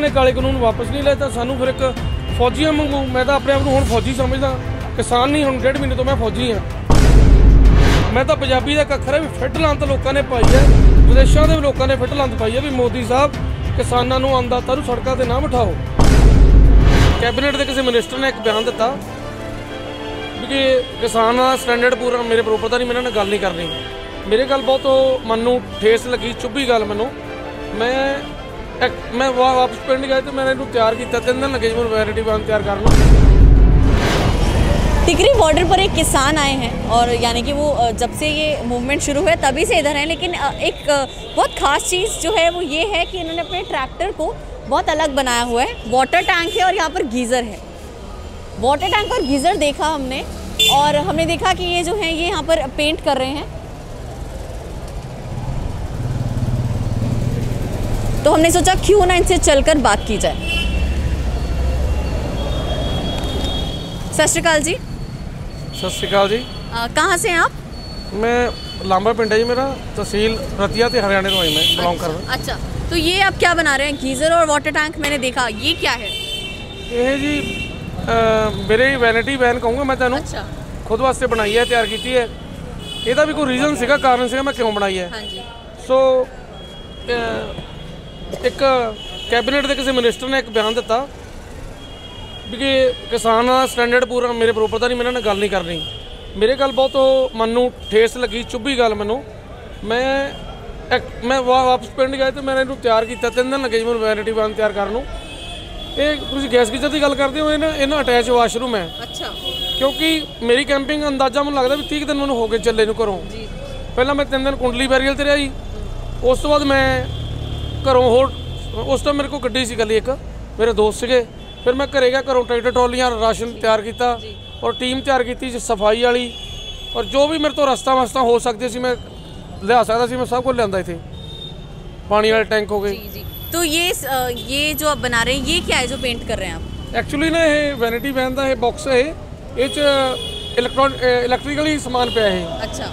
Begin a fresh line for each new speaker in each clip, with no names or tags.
ਇਹਨਾਂ ਨੇ ਕਾਲੇ ਕਾਨੂੰਨ ਵਾਪਸ ਨਹੀਂ ਲਏ ਤਾਂ ਸਾਨੂੰ ਫਿਰ ਇੱਕ ਫੌਜੀਆਂ ਵਾਂਗੂ, ਮੈਂ ਤਾਂ ਆਪਣੇ ਆਪ ਨੂੰ ਹੁਣ ਫੌਜੀ ਸਮਝਦਾ, ਕਿਸਾਨ ਨਹੀਂ, ਹੁਣ ਡੇਢ ਮਹੀਨੇ ਤੋਂ ਮੈਂ ਫੌਜੀ ਹਾਂ। ਮੈਂ ਤਾਂ ਪੰਜਾਬੀ ਦਾ ਕੱਖਰ ਹੈ ਵੀ ਫਿੱਟ ਲੰਤ ਲੋਕਾਂ ਨੇ ਪਾਈ ਹੈ, ਵਿਦੇਸ਼ਾਂ ਦੇ ਲੋਕਾਂ ਨੇ ਫਿੱਟ ਲੰਤ ਪਾਈ ਹੈ ਵੀ ਮੋਦੀ ਸਾਹਿਬ ਕਿਸਾਨਾਂ ਨੂੰ ਅੰਦਾਤਾ ਨੂੰ ਸੜਕਾਂ ਤੇ ਨਾ ਬਿਠਾਓ। ਕੈਬਨਿਟ ਦੇ ਕਿਸੇ ਮਿਨਿਸਟਰ ਨੇ ਇੱਕ ਬਿਆਨ ਦਿੱਤਾ ਵੀ ਕਿ ਕਿਸਾਨ ਦਾ ਸਟੈਂਡਰਡ ਪੂਰਾ ਮੇਰੇ ਪ੍ਰੋਪਰ ਦਾ ਨਹੀਂ, ਮੈਂ ਨਾਲ ਗੱਲ ਨਹੀਂ ਕਰਨੀ। ਮੇਰੇ ਗੱਲ ਬਹੁਤ ਮਨ ਨੂੰ ਠੇਸ ਲੱਗੀ, ਚੁੱਭੀ ਗੱਲ ਮੈਨੂੰ। ਮੈਂ ਮੈਂ ਵਾ- ਵਾਪਸ ਪਿੰਡ ਗਿਆ ਤੇ ਮੈਂ ਇਹਨੂੰ ਤਿਆਰ ਕੀਤਾ ਤਿੰਨ ਦਿਨ ਲੱਗੇ ਜੀ ਮੈਨੂੰ ਵੈਰਾਈਟੀ ਬਾਨ ਤਿਆਰ ਕਰਨ ਨੂੰ
टिकरी बॉर्डर पर एक किसान आए हैं और यानी कि वो अ, जब से ये मूवमेंट शुरू हुआ है तभी से इधर हैं लेकिन अ, एक अ, बहुत खास चीज़ जो है वो ये है कि इन्होंने अपने ट्रैक्टर को बहुत अलग बनाया हुआ है वाटर टैंक है और यहाँ पर गीज़र है वाटर टैंक और गीज़र देखा हमने और हमने देखा कि ये जो है ये यहाँ पर पेंट कर रहे हैं तो हमने सोचा क्यों ना इनसे चलकर बात की जाए सत श्रीकाल जी
ਸਤਿ ਸ਼੍ਰੀ ਅਕਾਲ ਜੀ
अ, कहाँ से हैं आप
ਮੈਂ ਲਾਂਬਾ ਪਿੰਡ ਹੈ ਜੀ ਮੇਰਾ ਤਹਿਸੀਲ ਰਤੀਆ ਤੇ ਹਰਿਆਣੇ ਤੋਂ ਆਈ ਮੈਂ ਬਿਲੋਂਗ ਕਰਦਾ
अच्छा तो ये आप क्या बना रहे हैं गीजर और वाटर टैंक मैंने देखा ये क्या है
ਇਹ ਜੀ ਅਹ, ਮੇਰੇ ਵੈਨਿਟੀ ਵੈਨ ਕਹੂੰਗਾ ਮੈਂ ਤੁਹਾਨੂੰ
अच्छा
ਖੁਦ ਵਾਸਤੇ ਬਣਾਈ ਹੈ ਤਿਆਰ ਕੀਤੀ ਹੈ ਇਹਦਾ ਵੀ ਕੋਈ ਰੀਜ਼ਨ ਸੀਗਾ ਕਾਰਨ ਸੀਗਾ ਮੈਂ ਕਿਉਂ ਬਣਾਈ ਹੈ
हाँ जी
ਸੋ ਅਹ, ਇੱਕ ਕੈਬਨਿਟ ਦੇ ਕਿਸੇ ਮਿਨਿਸਟਰ ਨੇ ਇੱਕ ਬਿਆਨ ਦਿੱਤਾ ਵੀ ਕਿ ਕਿਸਾਨ ਦਾ ਸਟੈਂਡਰਡ ਪੂਰਾ ਮੇਰੇ ਪ੍ਰੋਪਰ ਤਾਂ ਨਹੀਂ ਮੈਂ ਨਾਲ ਗੱਲ ਨਹੀਂ ਕਰਨੀ। ਮੇਰੇ ਗੱਲ ਬਹੁਤ ਮਨ ਨੂੰ ਠੇਸ ਲੱਗੀ ਚੁੱਭੀ ਗੱਲ ਮੈਨੂੰ। ਮੈਂ ਮੈਂ ਵਾਪਸ ਪਿੰਡ ਗਿਆ ਤੇ ਮੈਂ ਇਹਨੂੰ ਤਿਆਰ ਕੀਤਾ ਤਿੰਨ ਦਿਨ ਲੱਗੇ ਜੀ ਮੈਨੂੰ ਵੈਨਿਟੀ ਵਾਨ ਤਿਆਰ ਕਰਨ ਨੂੰ। ਇਹ ਤੁਸੀਂ ਗੈਸ ਕੀਚਰ ਦੀ ਗੱਲ ਕਰਦੇ ਹੋ ਇਹਨਾਂ ਇਹਨਾਂ ਅਟੈਚ ਵਾਸ਼ਰੂਮ ਹੈ।
ਅੱਛਾ।
ਕਿਉਂਕਿ ਮੇਰੀ ਕੈਂਪਿੰਗ ਅੰਦਾਜ਼ਾ ਮੈਨੂੰ ਲੱਗਦਾ ਵੀ 30 ਦਿਨ ਮੈਨੂੰ ਹੋ ਗਏ ਚੱਲੇ ਨੂੰ ਘਰੋਂ।
ਜੀ।
ਪਹਿਲਾਂ ਮੈਂ ਤਿੰਨ ਦਿਨ ਕੁੰਡਲੀ ਬੈਰੀਅਲ ਤੇ ਰਿਹਾ ਜੀ। ਉਸ ਤੋਂ ਬਾਅਦ ਮੈਂ ਘਰੋਂ ਹੋਰ ਉਸ ਟਾਈਮ ਮੇਰੇ ਕੋਲ ਗੱਡੀ ਸੀ ਗੱਲੀ ਇੱਕ ਮੇਰੇ ਦੋਸਤ ਸੀਗੇ ਫਿਰ ਮੈਂ ਘਰੇ ਗਿਆ ਘਰੋਂ ਟਰੈਕਟਰ ਟਰਾਲੀਆਂ ਰਾਸ਼ਨ ਤਿਆਰ ਕੀਤਾ ਔਰ ਟੀਮ ਤਿਆਰ ਕੀਤੀ ਸਫਾਈ ਵਾਲੀ ਔਰ ਜੋ ਵੀ ਮੇਰੇ ਤੋਂ ਰਸਤਾ ਵਸਤਾ ਹੋ ਸਕਦੇ ਸੀ ਮੈਂ ਲਿਆ ਸਕਦਾ ਸੀ ਮੈਂ ਸਭ ਕੁਝ ਲਿਆਂਦਾ ਇੱਥੇ ਪਾਣੀ ਵਾਲੇ ਟੈਂਕ ਹੋ ਗਏ
जी जी तो ये अ, ये जो आप बना रहे हैं ये क्या है जो पेंट कर रहे हैं आप
ਐਕਚੁਅਲੀ ਨਾ ਇਹ ਵੈਨਿਟੀ ਵੈਨ ਦਾ ਇਹ ਬਾਕਸ ਹੈ ਇਹ ਚ ਇਲੈਕਟ੍ਰੋਨ ਇਲੈਕਟ੍ਰੀਕਲੀ ਸਮਾਨ ਪਿਆ ਇਹ
अच्छा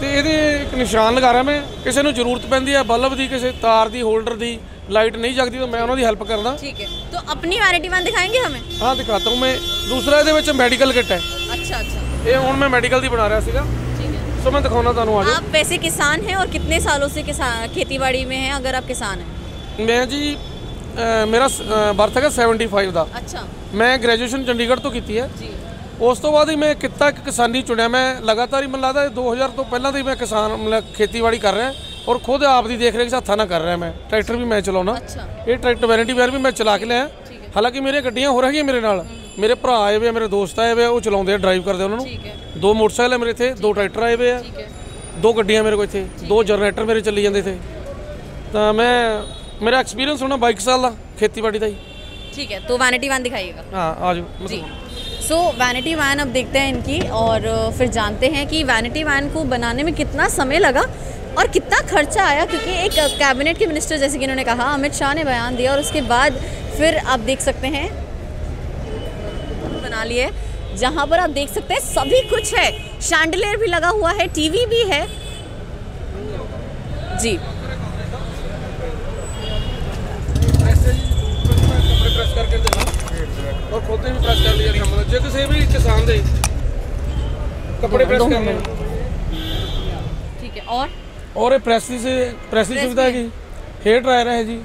ਤੇ ਇਹਦੇ ਇੱਕ ਨਿਸ਼ਾਨ ਲਗਾ ਰਿਹਾ ਮੈਂ ਕਿਸੇ ਨੂੰ ਜ਼ਰੂਰਤ ਪੈਂਦੀ ਹੈ ਬਲਬ ਦੀ ਕਿਸੇ ਤਾਰ ਦੀ ਹੋਲਡਰ ਦੀ ਲਾਈਟ ਨਹੀਂ ਜਗਦੀ ਤਾਂ ਮੈਂ ਉਹਨਾਂ ਦੀ ਹੈਲਪ ਕਰਦਾ
ठीक है तो अपनी वैरायटी वन दिखाएंगे हमें
ਹਾਂ ਦਿਖਾਤਾ ਹੂੰ ਮੈਂ ਦੂਸਰਾ ਇਹਦੇ ਵਿੱਚ ਮੈਡੀਕਲ ਕਿੱਟ ਹੈ
अच्छा अच्छा
ਇਹ ਹੁਣ ਮੈਂ ਮੈਡੀਕਲ ਦੀ ਬਣਾ ਰਿਹਾ ਸੀਗਾ
ठीक है
ਸੋ ਮੈਂ ਦਿਖਾਉਣਾ ਤੁਹਾਨੂੰ ਆਜੋ
आप वैसे किसान हैं और कितने सालों से किसान खेती बाड़ी में हैं अगर आप किसान हैं
ਮੈਂ ਜੀ ਅਹ ਮੇਰਾ ਬਰਥ ਹੈਗਾ 75 ਦਾ
अच्छा
ਮੈਂ ਗ੍ਰੈਜੂਏਸ਼ਨ ਚੰਡੀਗੜ੍ਹ ਤੋਂ ਕੀਤੀ ਹੈ
जी
ਉਸ ਤੋਂ ਬਾਅਦ ਹੀ ਮੈਂ ਕਿੱਤਾ ਇੱਕ ਕਿਸਾਨੀ ਚੁਣਿਆ। ਮੈਂ ਲਗਾਤਾਰ ਹੀ ਮੈਨੂੰ ਲੱਗਦਾ 2000 ਤੋਂ ਪਹਿਲਾਂ ਤੋਂ ਹੀ ਮੈਂ ਕਿਸਾਨ ਮਤਲਬ ਖੇਤੀਬਾੜੀ ਕਰ ਰਿਹਾ। ਔਰ ਖੁਦ ਆਪ ਦੀ ਦੇਖ ਰੇਖ ਹੱਥਾਂ ਨਾਲ ਕਰ ਰਿਹਾ ਮੈਂ। ਟਰੈਕਟਰ ਵੀ ਮੈਂ ਚਲਾਉਣਾ। ਇਹ ਟਰੈਕਟਰ ਵਾਰੰਟੀ ਵੀ ਮੈਂ ਚਲਾ ਕੇ ਲਿਆ। ਹਾਲਾਂਕਿ ਮੇਰੇ ਗੱਡੀਆਂ ਹੋ ਰਹੀਆਂ ਮੇਰੇ ਨਾਲ। ਮੇਰੇ ਭਰਾ ਆਏ ਵੇ ਮੇਰੇ ਦੋਸਤ ਆਏ ਵੇ ਉਹ ਚਲਾਉਂਦੇ ਆ ਡਰਾਈਵ ਕਰਦੇ ਉਹਨਾਂ ਨੂੰ। ਦੋ ਮੋਟਰਸਾਈਕਲ ਹੈ ਮੇਰੇ ਇੱਥੇ ਦੋ ਟਰੈਕਟਰ ਆਏ ਹੋਏ ਆ। ਦੋ ਗੱਡੀਆਂ ਮੇਰੇ ਕੋਲ ਇੱਥੇ ਦੋ ਜਨਰੇਟਰ ਮੇਰੇ ਚੱਲੀ ਜਾਂਦੇ ਇੱਥੇ। ਤਾਂ ਮੈਂ ਮੇਰਾ ਐਕਸਪੀਰੀਅੰਸ ਹੋਣਾ ਬਾਈਕ ਸਾਲ ਦਾ ਖੇਤੀਬਾੜੀ ਦਾ ਹੀ।
ਠੀਕ ਹੈ। ਤੋ ਵਾਨਿਟੀ ਵਨ ਦਿਖਾਈਏਗਾ।
ਹਾਂ
ਆਜੋ सो वैनिटी वैन अब देखते हैं इनकी और फिर जानते हैं कि वैनिटी वैन को बनाने में कितना समय लगा और कितना खर्चा आया, क्योंकि एक कैबिनेट के मिनिस्टर जैसे कि इन्होंने कहा, अमित शाह ने बयान दिया और उसके बाद फिर आप देख सकते हैं, बना लिए, जहाँ पर आप देख सकते हैं सभी कुछ है। शैंडलियर भी लगा हुआ है टीवी भी है। जी।
प्रेस करके ਔਰ ਖੁਦ ਵੀ ਪ੍ਰੈਸ ਕਰ ਲਿਆ ਕੰਮ ਜੇ ਕਿਸੇ ਵੀ ਕਿਸਾਨ ਦੇ ਕੱਪੜੇ ਪ੍ਰੈਸ ਕਰਨੇ
ठीक है और
ਔਰ ਇਹ ਪ੍ਰੈਸ ਦੀ ਸੇ ਪ੍ਰੈਸ ਦੀ ਸੁਵਿਧਾ ਹੈਗੀ ਹੇਅਰ ਡਰਾਇਰ ਹੈ ਜੀ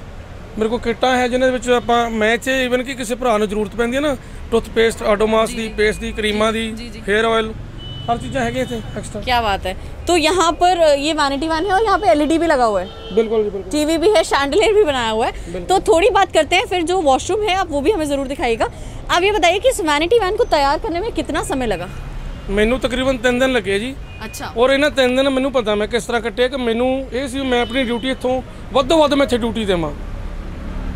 ਮੇਰੇ ਕੋਲ ਕਿੱਟਾਂ ਹੈ ਜਿਨ੍ਹਾਂ ਦੇ ਵਿੱਚ ਆਪਾਂ ਮੈਚ ਇਵਨ ਕਿ ਕਿਸੇ ਭਰਾ ਨੂੰ ਜ਼ਰੂਰਤ ਪੈਂਦੀ ਹੈ ਨਾ ਟੁੱਥਪੇਸਟ ਆਟੋਮਾਸ ਦੀ ਪੇਸਟ ਦੀ ਕਰੀਮਾਂ ਦੀ ਹੇਅਰ ਆਇਲ हर चीज़ है थे एक्स्ट्रा
क्या बात है। तो यहाँ पर ये वैनिटी वैन है और यहाँ पे एलईडी भी लगा हुआ है।
बिल्कुल बिल्कुल।
टीवी भी है शैंडलियर भी बनाया हुआ है। तो थोड़ी बात करते हैं फिर जो वॉशरूम है आप वो भी हमें ज़रूर दिखाईगा आप ये बताइए की इस वैनिटी वैन को तैयार करने में कितना समय लगा?
मेनू तकरीबन तीन दिन लगे जी।
अच्छा।
और इन्हें तीन दिन मैं पता मैं किस तरह कटे कि मैनू ਇਹ ਸੀ ਮੈਂ ਆਪਣੀ ਡਿਊਟੀ वो ਵੱਧੋ ਵੱਧ ਮੈਂ ਇੱਥੇ ਡਿਊਟੀ ਦੇਵਾਂ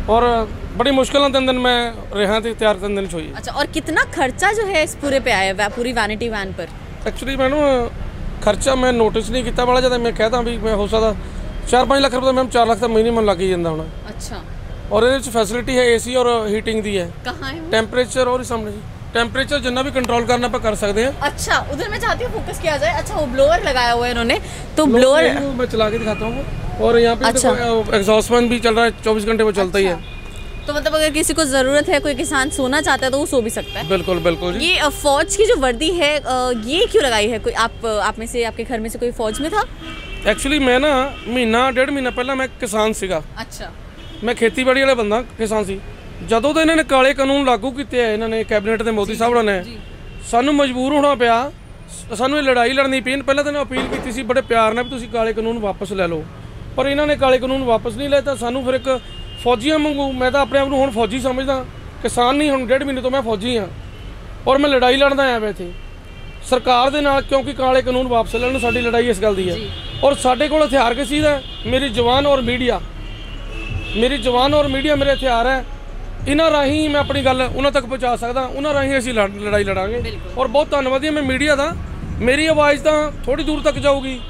ਔਰ बड़ी मुश्किल तीन दिन मैं रिहा तैयार तीन दिन छोई
अच्छा और कितना खर्चा जो है इस पूरे पे आया पूरी वैनिटी वैन पर?
ਐਕਚੁਅਲੀ ਮੈਨੂੰ ਖਰਚਾ ਮੈਂ ਨੋਟਿਸ ਨਹੀਂ ਕੀਤਾ ਵਾਲਾ ਜਦ ਮੈਂ ਕਹਦਾ ਵੀ ਮੈਂ ਹੋ ਸਕਦਾ 4-5 ਲੱਖ ਰੁਪਏ ਦਾ ਮੈਮ 4 ਲੱਖ ਦਾ ਮਿਨੀਮਮ ਲੱਗ ਹੀ ਜਾਂਦਾ ਹੁਣ
अच्छा
ਔਰ ਇਹਦੇ ਵਿੱਚ ਫੈਸਿਲਿਟੀ ਹੈ ਏਸੀ ਔਰ ਹੀਟਿੰਗ ਦੀ ਹੈ
कहाँ है वो?
ਟੈਂਪਰੇਚਰ ਔਰ ਹੀ ਸਾਹਮਣੇ ਜੀ ਟੈਂਪਰੇਚਰ ਜਿੰਨਾ ਵੀ ਕੰਟਰੋਲ ਕਰਨਾ ਆਪਾਂ ਕਰ ਸਕਦੇ ਹਾਂ
अच्छा उधर मैं चाहती हूँ फोकस किया जाए अच्छा वो ब्लोअर लगाया हुआ है इन्होंने तो ब्लोअर
मैं चला के दिखाता हूँ और यहाँ पे
अच्छा।
देखो एग्जॉस्ट फैन भी चल रहा है चौबीस घंटे वो चलता ही है
तो मतलब अगर किसी को ज़रूरत है कोई किसान सोना चाहता है तो वो सो भी सकता है।
बिल्कुल बिल्कुल
ये फौज की जो वर्दी है ये क्यों लगाई है? कोई आप आप में से आपके घर में से कोई फौज में था?
ਐਕਚੁਅਲੀ ਮੈਂ ਨਾ ਮਹੀਨਾ ਡੇਢ ਮਹੀਨਾ ਪਹਿਲਾਂ ਮੈਂ ਕਿਸਾਨ ਸੀਗਾ
ਅੱਛਾ
ਮੈਂ ਖੇਤੀਬਾੜੀ ਵਾਲਾ ਬੰਦਾ ਕਿਸਾਨ ਸੀ ਜਦੋਂ ਤੋਂ ਇਹਨਾਂ ਨੇ ਕਾਲੇ ਕਾਨੂੰਨ ਲਾਗੂ ਕੀਤੇ ਆ ਇਹਨਾਂ ਨੇ ਕੈਬਨਿਟ ਦੇ ਮੋਦੀ ਸਾਹਿਬ ਨੇ ਸਾਨੂੰ ਮਜਬੂਰ ਹੋਣਾ ਪਿਆ ਸਾਨੂੰ ਇਹ ਲੜਾਈ ਲੜਨੀ ਪਈ ਪਹਿਲਾਂ ਤਾਂ ਇਹਨਾਂ ਅਪੀਲ ਕੀਤੀ ਸੀ ਬੜੇ ਪਿਆਰ ਨਾਲ ਵੀ ਤੁਸੀਂ ਕਾਲੇ ਕਾਨੂੰਨ ਵਾਪਸ ਲੈ ਲਓ ਪਰ ਇਹਨਾਂ ਨੇ ਕਾਲੇ ਕਾਨੂੰਨ ਵਾਪਸ ਨਹੀਂ ਲਏ ਤਾਂ ਸਾਨੂੰ ਫਿਰ ਫੌਜੀਆਂ ਵਾਂਗੂ ਮੈਂ ਤਾਂ ਆਪਣੇ ਆਪ ਨੂੰ ਹੁਣ ਫੌਜੀ ਸਮਝਦਾ ਕਿਸਾਨ ਨਹੀਂ ਹੁਣ ਡੇਢ ਮਹੀਨੇ ਤੋਂ ਮੈਂ ਫੌਜੀ ਹਾਂ। ਔਰ ਮੈਂ ਲੜਾਈ ਲੜਦਾ ਆਇਆ ਇੱਥੇ। ਸਰਕਾਰ ਦੇ ਨਾਲ ਕਿਉਂਕਿ ਕਾਲੇ ਕਾਨੂੰਨ ਵਾਪਸ ਲੈਣ ਨੂੰ ਸਾਡੀ ਲੜਾਈ ਇਸ ਗੱਲ ਦੀ ਹੈ। ਔਰ ਸਾਡੇ ਕੋਲ ਹਥਿਆਰ ਕਿਸ ਚੀਜ਼ ਦਾ? ਮੇਰੀ ਜਵਾਨ ਔਰ ਮੀਡੀਆ। ਮੇਰੀ ਜਵਾਨ ਔਰ ਮੀਡੀਆ ਮੇਰੇ ਹਥਿਆਰ ਹੈ। ਇਹਨਾਂ ਰਾਹੀਂ ਮੈਂ ਆਪਣੀ ਗੱਲ ਉਹਨਾਂ ਤੱਕ ਪਹੁੰਚਾ ਸਕਦਾ। ਉਹਨਾਂ ਰਾਹੀਂ ਅਸੀਂ ਲੜ- ਲੜਾਈ ਲੜਾਂਗੇ। ਔਰ ਬਹੁਤ ਧੰਨਵਾਦੀ ਹਾਂ ਮੈਂ ਮੀਡੀਆ ਦਾ। ਮੇਰੀ ਆਵਾਜ਼ ਤਾਂ ਥੋੜੀ ਦੂਰ ਤੱਕ ਜਾਊਗੀ।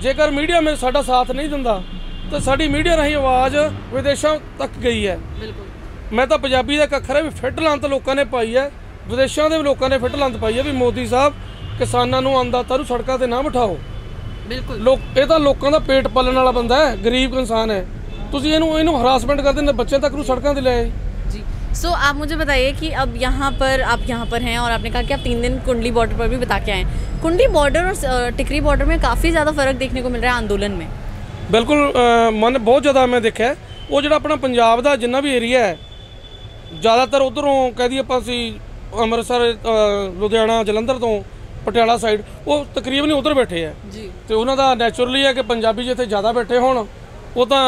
ਜੇਕਰ ਮੀਡੀਆ ਮੇ ਸਾਡਾ ਸਾਥ ਨਹੀਂ ਦਿੰਦਾ ਤਾਂ ਸਾਡੀ ਮੀਡੀਆ ਰਾਹੀਂ ਆਵਾਜ਼ ਵਿਦੇਸ਼ਾਂ ਤੱਕ ਗਈ ਹੈ
बिल्कुल
ਮੈਂ ਤਾਂ ਪੰਜਾਬੀ ਦਾ ਇੱਕ ਅੱਖਰ ਹੈ ਵੀ ਫਿੱਟ ਲੰਤ ਲੋਕਾਂ ਨੇ ਪਾਈ ਹੈ ਵਿਦੇਸ਼ਾਂ ਦੇ ਵੀ ਲੋਕਾਂ ਨੇ ਫਿੱਟ ਲੰਤ ਪਾਈ ਹੈ ਵੀ ਮੋਦੀ ਸਾਹਿਬ ਕਿਸਾਨਾਂ ਨੂੰ ਅੰਦਾਤਾ ਨੂੰ ਸੜਕਾਂ ਤੇ ਨਾ ਬਿਠਾਓ
बिल्कुल
ਲੋਕ ਇਹ ਤਾਂ ਲੋਕਾਂ ਦਾ ਪੇਟ ਪਾਲਣ ਵਾਲਾ ਬੰਦਾ ਹੈ ਗਰੀਬ ਇਨਸਾਨ ਹੈ ਤੁਸੀਂ ਇਹਨੂੰ ਇਹਨੂੰ ਹਰਾਸਮੈਂਟ ਕਰਦੇ ਨੇ ਬੱਚਿਆਂ ਤੱਕ ਨੂੰ ਸੜਕਾਂ ਤੇ ਲੈ ਆਏ
जी सो आप मुझे बताइए कि अब यहाँ पर आप यहाँ पर हैं और आपने कहा कि आप तीन दिन कुंडली बॉर्डर पर भी बता के आए हैं कुंडली बॉर्डर और अ, टिकरी बॉर्डर में काफ़ी ज़्यादा फर्क देखने को मिल रहा है आंदोलन में
ਬਿਲਕੁਲ ਅਹ, ਮਨ ਬਹੁਤ ਜ਼ਿਆਦਾ ਮੈਂ ਦੇਖਿਆ ਹੈ। ਉਹ ਜਿਹੜਾ ਆਪਣਾ ਪੰਜਾਬ ਦਾ ਜਿੰਨਾ ਵੀ ਏਰੀਆ ਹੈ ਜ਼ਿਆਦਾਤਰ ਉਧਰੋਂ ਕਹਿ ਦਈਏ ਆਪਾਂ ਅਸੀਂ ਅੰਮ੍ਰਿਤਸਰ ਅਹ, ਲੁਧਿਆਣਾ ਜਲੰਧਰ ਤੋਂ ਪਟਿਆਲਾ ਸਾਈਡ ਉਹ ਤਕਰੀਬਨ ਉਧਰ ਬੈਠੇ ਆ
जी
ਤੇ ਉਹਨਾਂ ਦਾ ਨੈਚੁਰਲੀ ਹੈ ਕਿ ਪੰਜਾਬੀ ਜਿੱਥੇ ਜ਼ਿਆਦਾ ਬੈਠੇ ਹੋਣ ਉਹ ਤਾਂ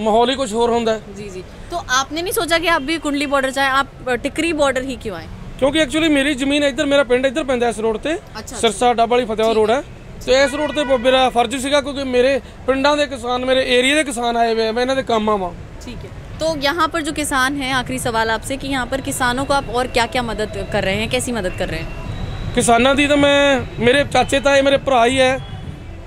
ਮਾਹੌਲ ਹੀ ਕੁਝ ਹੋਰ ਹੁੰਦਾ ਹੈ।
जी जी तो आपने नहीं सोचा कि आप भी कुंडली बॉर्डर चाहे आप अ, टिकरी बॉर्डर ही क्यों आए
ਕਿਉਂਕਿ ਐਕਚੁਅਲੀ ਮੇਰੀ ਜ਼ਮੀਨ ਇੱਧਰ ਮੇਰਾ ਪਿੰਡ ਇੱਧਰ ਪੈਂਦਾ ਇਸ ਰੋਡ ਤੇ
ਅੱਛਾ,
ਸਿਰਸਾ ਡੱਬ ਵਾਲੀ ਫਤਿਹਵਾ ਰੋਡ ਹੈ ਤੇ ਇਸ ਰੋਡ ਤੇ ਬ- ਮੇਰਾ ਫਰਜ਼ ਸੀਗਾ ਕਿਉਂਕਿ ਮੇਰੇ ਪਿੰਡਾਂ ਦੇ ਕਿਸਾਨ ਮੇਰੇ ਏਰੀਆ ਦੇ ਕਿਸਾਨ ਆਏ ਹੋਏ ਆ ਮੈਂ ਇਹਨਾਂ ਦੇ ਕੰਮ ਆਵਾਂ
ठीक है तो यहाँ पर जो किसान हैं आखिरी सवाल आपसे कि यहाँ पर किसानों को आप और क्या क्या मदद कर रहे हैं कैसी मदद कर रहे हैं
ਕਿਸਾਨਾਂ ਦੀ ਤਾਂ ਮੈਂ ਮੇਰੇ ਚਾਚੇ ਤਾਏ ਮੇਰੇ ਭਰਾ ਹੀ ਹੈ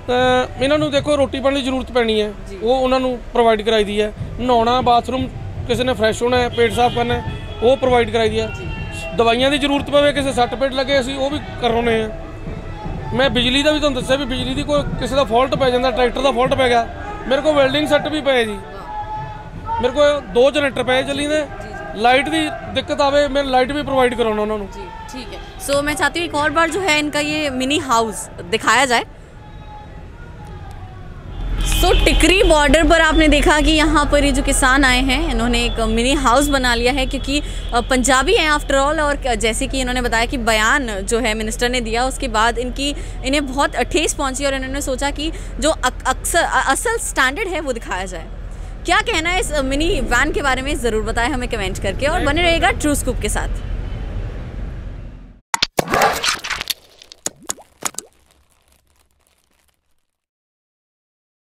ਤਾਂ ਇਹਨਾਂ ਨੂੰ ਦੇਖੋ ਰੋਟੀ ਪਾਣੀ ਦੀ ਜ਼ਰੂਰਤ ਪੈਣੀ ਹੈ ਉਹ ਉਹਨਾਂ ਨੂੰ ਪ੍ਰੋਵਾਈਡ ਕਰਾਈ ਦੀ ਹੈ ਨਹਾਉਣਾ ਬਾਥਰੂਮ ਕਿਸੇ ਨੇ ਫਰੈਸ਼ ਹੋਣਾ ਹੈ ਪੇਟ ਸਾਫ਼ ਕਰਨਾ ਹੈ ਉਹ ਪ੍ਰੋਵਾਈਡ ਕਰਾਈ ਦੀ ਹੈ ਦਵਾਈਆਂ ਦੀ ਜ਼ਰੂਰਤ ਪਵੇ ਕਿਸੇ ਸੱਟ ਪੇਟ ਲੱਗੇ ਅਸੀਂ ਉਹ ਵੀ ਕਰਾਉਨੇ ਆ ਮੈਂ ਬਿਜਲੀ ਦਾ ਵੀ ਤੁਹਾਨੂੰ ਦੱਸਿਆ ਵੀ ਬਿਜਲੀ ਦੀ ਕੋਈ ਕਿਸੇ ਦਾ ਫਾਲਟ ਪੈ ਜਾਂਦਾ ਟਰੈਕਟਰ ਦਾ ਫਾਲਟ ਪੈ ਗਿਆ ਮੇਰੇ ਕੋਲ ਵੈਲਡਿੰਗ ਸੈੱਟ ਵੀ ਪਏ ਜੀ ਮੇਰੇ ਕੋਲ ਦੋ ਜਨਰੇਟਰ ਪਏ ਚੱਲੀ ਨੇ ਲਾਈਟ ਦੀ ਦਿੱਕਤ ਆਵੇ ਮੈਂ ਲਾਈਟ ਵੀ ਪ੍ਰੋਵਾਈਡ ਕਰਾਉਣਾ ਉਹਨਾਂ ਨੂੰ
जी ठीक है सो मैं चाहती हूँ एक और बार जो है इनका ये मिनी हाउस दिखाया जाए सो टिकरी बॉर्डर पर आपने देखा कि यहाँ पर ये जो किसान आए हैं, इन्होंने एक मिनी हाउस बना लिया है क्योंकि पंजाबी हैं आफ्टर ऑल और जैसे कि इन्होंने बताया कि बयान जो है मिनिस्टर ने दिया, उसके बाद इनकी, इन्हें बहुत ठेस पहुँची और इन्होंने सोचा कि जो अक्सर असल स्टैंडर्ड है वो दिखाया जाए। क्या कहना है इस मिनी वैन के बारे में? ज़रूर बताएँ हमें कमेंट करके और बने रहेगा ट्रू स्कूप के साथ।